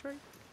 straight.